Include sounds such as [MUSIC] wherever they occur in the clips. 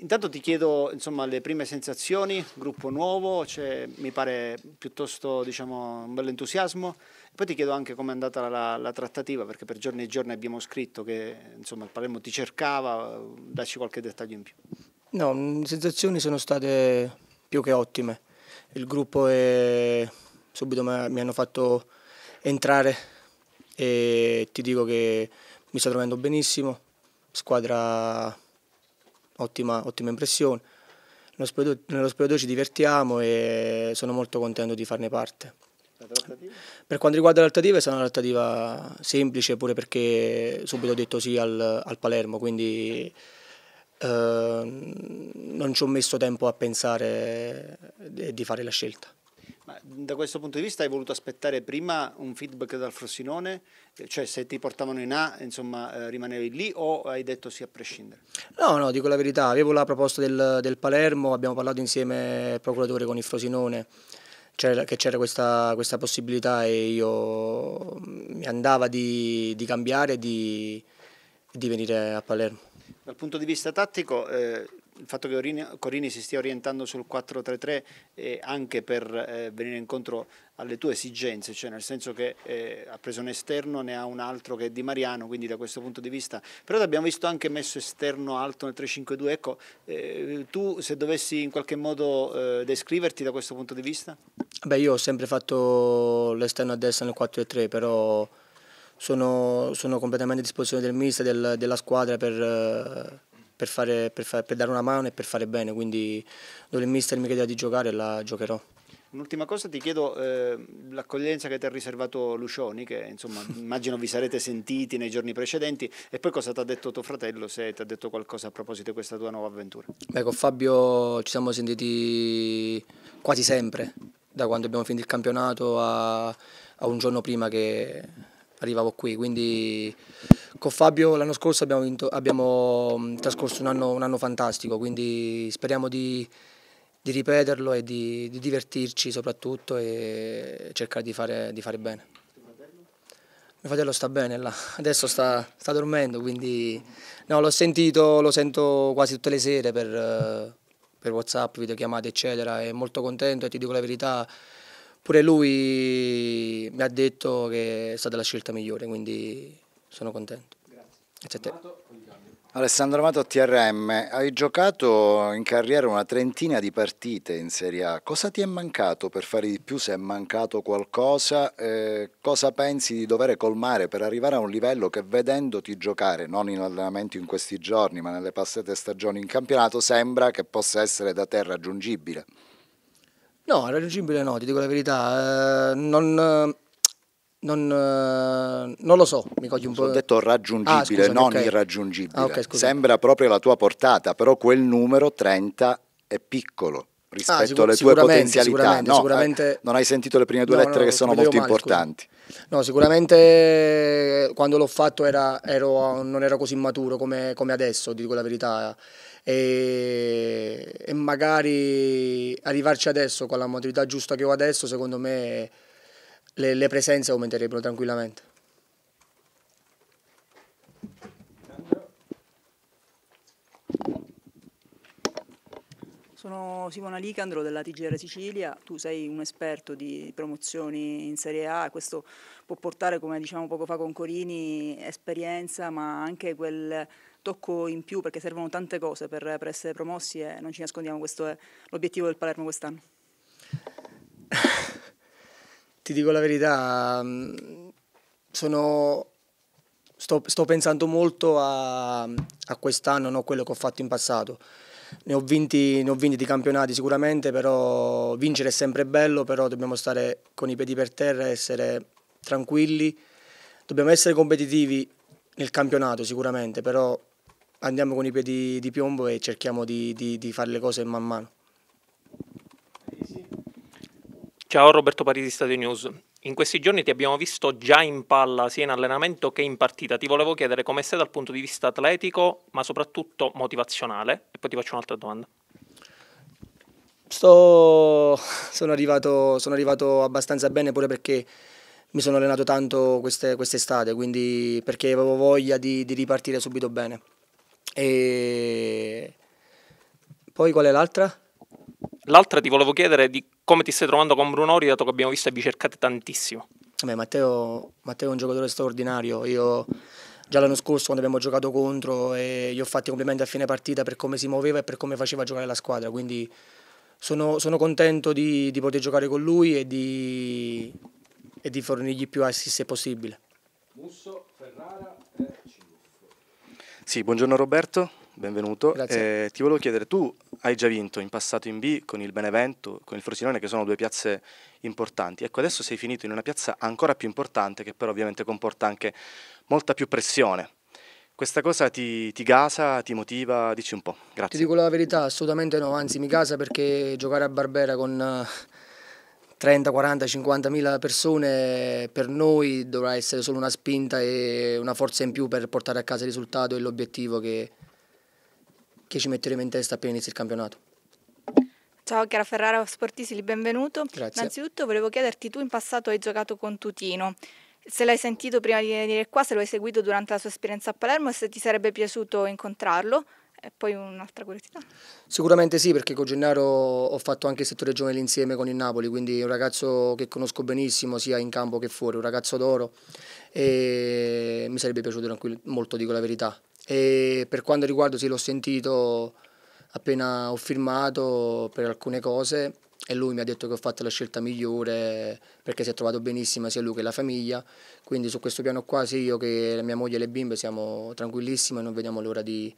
Intanto ti chiedo insomma, le prime sensazioni, gruppo nuovo, cioè, mi pare piuttosto diciamo, un bel entusiasmo. Poi ti chiedo anche come è andata la, la, trattativa, perché per giorni e giorni abbiamo scritto che insomma, il Palermo ti cercava, dacci qualche dettaglio in più. No, le sensazioni sono state più che ottime. Il gruppo è... subito mi hanno fatto entrare e ti dico che mi sto trovando benissimo, squadra ottima, ottima impressione. Nello spogliatoio, ci divertiamo e sono molto contento di farne parte. Per quanto riguarda l'altativa è stata una trattativa semplice pure perché subito ho detto sì al, al Palermo, quindi eh, non ci ho messo tempo a pensare di fare la scelta. Ma da questo punto di vista hai voluto aspettare prima un feedback dal Frosinone, cioè se ti portavano in A insomma eh, rimanevi lì o hai detto sì a prescindere? No, no, dico la verità, avevo la proposta del, del Palermo, abbiamo parlato insieme procuratore con il Frosinone, c'era, che c'era questa, questa, possibilità e io mi andava di, di cambiare e di, di venire a Palermo. Dal punto di vista tattico eh, il fatto che Corini si stia orientando sul 4-3-3 è anche per eh, venire incontro alle tue esigenze, cioè nel senso che eh, ha preso un esterno, ne ha un altro che è Di Mariano, quindi da questo punto di vista, però abbiamo visto anche messo esterno alto nel 3-5-2, ecco, eh, tu se dovessi in qualche modo eh, descriverti da questo punto di vista? Beh, io ho sempre fatto l'esterno a destra nel 4-3, però sono, sono, completamente a disposizione del mister, del, della squadra per eh, per, fare, per, fare, per, dare una mano e per fare bene, quindi dove il mister mi chiedeva di giocare la giocherò. Un'ultima cosa ti chiedo, eh, l'accoglienza che ti ha riservato Lucioni, che insomma [LAUGHS] immagino vi sarete sentiti nei giorni precedenti, e poi cosa ti ha detto tuo fratello, se ti ha detto qualcosa a proposito di questa tua nuova avventura? Beh, con Fabio ci siamo sentiti quasi sempre, da quando abbiamo finito il campionato a, a un giorno prima che arrivavo qui, quindi con Fabio l'anno scorso abbiamo, vinto, abbiamo mm, trascorso un anno, un anno, fantastico, quindi speriamo di, di ripeterlo e di, di, divertirci soprattutto e cercare di fare, di fare bene. Mio fratello sta bene là, adesso sta, sta dormendo, quindi no, l'ho sentito, lo sento quasi tutte le sere per, per Whatsapp, videochiamate eccetera, è molto contento e ti dico la verità, pure lui mi ha detto che è stata la scelta migliore, quindi sono contento. Grazie. Alessandro Amato TRM, hai giocato in carriera una trentina di partite in Serie A, cosa ti è mancato per fare di più se è mancato qualcosa? Eh, cosa pensi di dover colmare per arrivare a un livello che vedendoti giocare, non in allenamento in questi giorni ma nelle passate stagioni in campionato, sembra che possa essere da te raggiungibile? No, raggiungibile no, ti dico la verità, eh, non non, eh, non, lo so, mi cogli un po'. Ho detto raggiungibile, ah, scusami, non okay. irraggiungibile. Ah, okay, Sembra proprio la tua portata, però quel numero 30 è piccolo rispetto ah, sicur- alle tue potenzialità. Sicuramente, no, sicuramente... Eh, non hai sentito le prime due no, lettere no, che sono molto male, importanti. Scusa. No, sicuramente quando l'ho fatto era, ero, non ero così maturo come, come adesso, dico la verità. E, e magari arrivarci adesso con la maturità giusta che ho adesso, secondo me le, le presenze aumenterebbero tranquillamente. Sono Simona Licandro della TGR Sicilia, tu sei un esperto di promozioni in Serie A, questo può portare, come diciamo poco fa con Corini, esperienza ma anche quel tocco in più perché servono tante cose per, per essere promossi e non ci nascondiamo, questo è l'obiettivo del Palermo quest'anno. [LAUGHS] ti dico la verità, mm, sono, sto, sto, pensando molto a, a quest'anno, non quello che ho fatto in passato. Ne ho, vinti, ne ho vinti di campionati sicuramente, però vincere è sempre bello, però dobbiamo stare con i piedi per terra, essere tranquilli, dobbiamo essere competitivi nel campionato sicuramente, però andiamo con i piedi di piombo e cerchiamo di, di, di fare le cose man mano. Ciao Roberto Parisi Stadio News. In questi giorni ti abbiamo visto già in palla sia in allenamento che in partita. Ti volevo chiedere come stai dal punto di vista atletico, ma soprattutto motivazionale. E poi ti faccio un'altra domanda. Sto... Sono, arrivato, sono arrivato abbastanza bene pure perché mi sono allenato tanto queste, quest'estate, quindi perché avevo voglia di, di ripartire subito bene. E Poi qual è l'altra? L'altra ti volevo chiedere di come ti stai trovando con Brunori, dato che abbiamo visto che vi cercate tantissimo. Beh, Matteo, Matteo è un giocatore straordinario. Io già l'anno scorso quando abbiamo giocato contro e gli ho fatto i complimenti a fine partita per come si muoveva e per come faceva giocare la squadra. Quindi sono, sono contento di, di, poter giocare con lui e di, e di fornirgli più assist se possibile. Musso, Ferrara e Sì, buongiorno Roberto, benvenuto. Eh, ti volevo chiedere, tu hai già vinto in passato in B con il Benevento, con il Frosinone, che sono due piazze importanti. Ecco, adesso sei finito in una piazza ancora più importante, che però ovviamente comporta anche molta più pressione. Questa cosa ti, ti, gasa, ti motiva? Dici un po', grazie. Ti dico la verità, assolutamente no, anzi mi gasa perché giocare a Barbera con 30, 40, 50 mila persone per noi dovrà essere solo una spinta e una forza in più per portare a casa il risultato e l'obiettivo che, che ci metteremo in testa appena inizia il campionato. Ciao Chiara Ferrara Sportisili, benvenuto. Grazie. Innanzitutto volevo chiederti, tu in passato hai giocato con Tutino, se l'hai sentito prima di venire qua, se lo hai seguito durante la sua esperienza a Palermo e se ti sarebbe piaciuto incontrarlo. E poi un'altra curiosità. Sicuramente sì, perché con Gennaro ho fatto anche il settore giovanile insieme con il Napoli, quindi un ragazzo che conosco benissimo sia in campo che fuori, un ragazzo d'oro e mi sarebbe piaciuto molto, dico la verità. E per quanto riguarda, sì, l'ho sentito appena ho firmato per alcune cose e lui mi ha detto che ho fatto la scelta migliore perché si è trovato benissimo sia lui che la famiglia, quindi su questo piano qua sia io che mia moglie e le bimbe siamo tranquillissime e non vediamo l'ora di,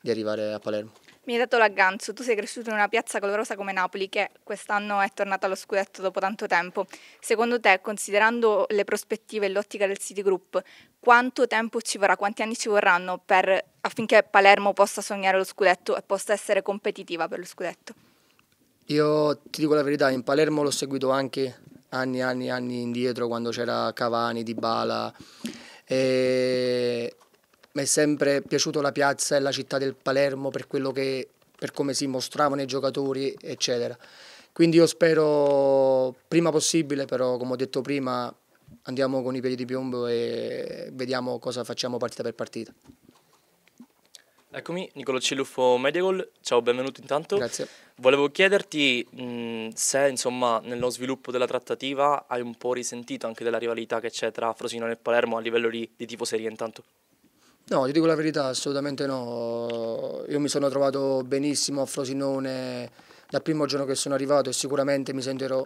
di arrivare a Palermo. Mi hai dato l'agganzo, tu sei cresciuto in una piazza colorosa come Napoli che quest'anno è tornata allo scudetto dopo tanto tempo. Secondo te, considerando le prospettive e l'ottica del City Group, quanto tempo ci vorrà, quanti anni ci vorranno per, affinché Palermo possa sognare lo scudetto e possa essere competitiva per lo scudetto? Io ti dico la verità, in Palermo l'ho seguito anche anni e anni e anni indietro quando c'era Cavani, Dybala e mi è sempre piaciuta la piazza e la città del Palermo per, che, per come si mostravano i giocatori eccetera. Quindi io spero prima possibile, però come ho detto prima andiamo con i piedi di piombo e vediamo cosa facciamo partita per partita. Eccomi, Nicolo Ciluffo Mediagol, ciao, benvenuto intanto. Grazie. Volevo chiederti mh, se insomma nello sviluppo della trattativa hai un po' risentito anche della rivalità che c'è tra Frosinone e Palermo a livello di, di tifoseria intanto. No, ti dico la verità, assolutamente no. Io mi sono trovato benissimo a Frosinone dal primo giorno che sono arrivato e sicuramente mi sentirò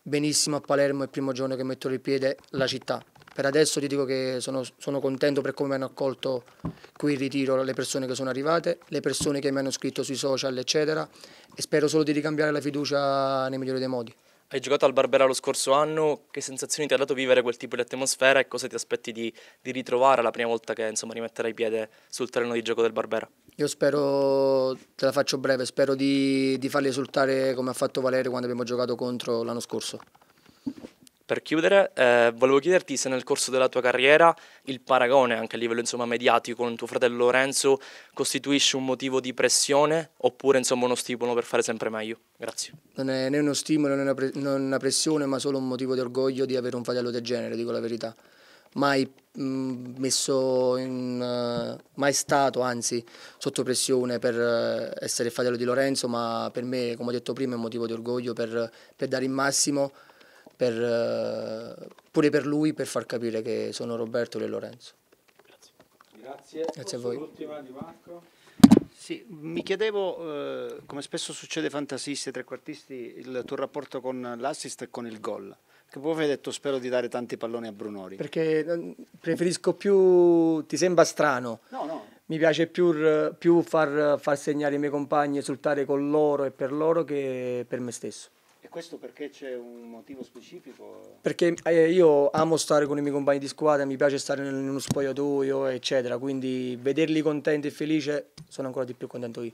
benissimo a Palermo il primo giorno che metterò il piede la città. Per adesso ti dico che sono, sono contento per come mi hanno accolto qui in ritiro le persone che sono arrivate, le persone che mi hanno scritto sui social, eccetera, e spero solo di ricambiare la fiducia nei migliori dei modi. Hai giocato al Barbera lo scorso anno, che sensazioni ti ha dato vivere quel tipo di atmosfera e cosa ti aspetti di, di ritrovare la prima volta che insomma, rimetterai piede sul terreno di gioco del Barbera? Io spero, te la faccio breve, spero di, di farli esultare come ha fatto Valerio quando abbiamo giocato contro l'anno scorso. Per chiudere, eh, volevo chiederti se nel corso della tua carriera il paragone, anche a livello insomma, mediatico, con tuo fratello Lorenzo costituisce un motivo di pressione oppure insomma, uno stimolo per fare sempre meglio? Grazie. Non è né uno stimolo né una, pre- una pressione, ma solo un motivo di orgoglio di avere un fratello del genere, dico la verità. Mai mh, messo in, uh, mai stato anzi sotto pressione per uh, essere fratello di Lorenzo, ma per me, come ho detto prima, è un motivo di orgoglio per, per dare il massimo per, eh, pure per lui per far capire che sono Roberto e Lorenzo. Grazie. Grazie a voi. L'ultima di Marco. Sì, mi chiedevo, eh, come spesso succede ai fantasisti e trequartisti, il tuo rapporto con l'assist e con il gol. Che poi hai detto spero di dare tanti palloni a Brunori. Perché eh, preferisco più, ti sembra strano, no, no. mi piace più, più far, far segnare i miei compagni, esultare con loro e per loro che per me stesso. Questo perché c'è un motivo specifico? Perché eh, io amo stare con i miei compagni di squadra, mi piace stare in uno spogliatoio, eccetera, quindi vederli contenti e felici sono ancora di più contento io.